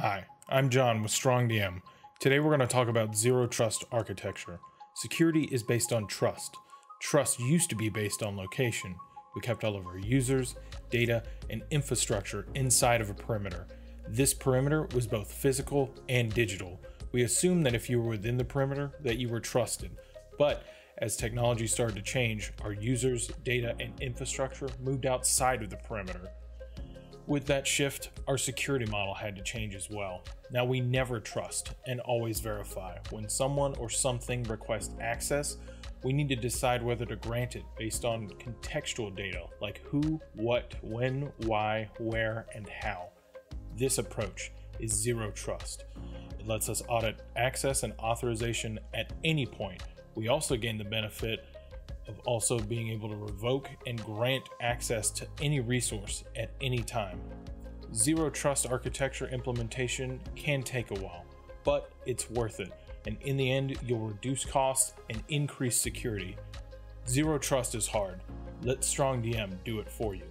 Hi, I'm John with StrongDM. Today we're going to talk about zero trust architecture. Security is based on trust. Trust used to be based on location. We kept all of our users, data, and infrastructure inside of a perimeter. This perimeter was both physical and digital. We assumed that if you were within the perimeter that you were trusted. But as technology started to change, our users, data, and infrastructure moved outside of the perimeter. With that shift, our security model had to change as well. Now we never trust and always verify. When someone or something requests access, we need to decide whether to grant it based on contextual data like who, what, when, why, where, and how. This approach is zero trust. It lets us audit access and authorization at any point. We also gain the benefit of also being able to revoke and grant access to any resource at any time. Zero trust architecture implementation can take a while, but it's worth it, and in the end, you'll reduce costs and increase security. Zero trust is hard. Let StrongDM do it for you.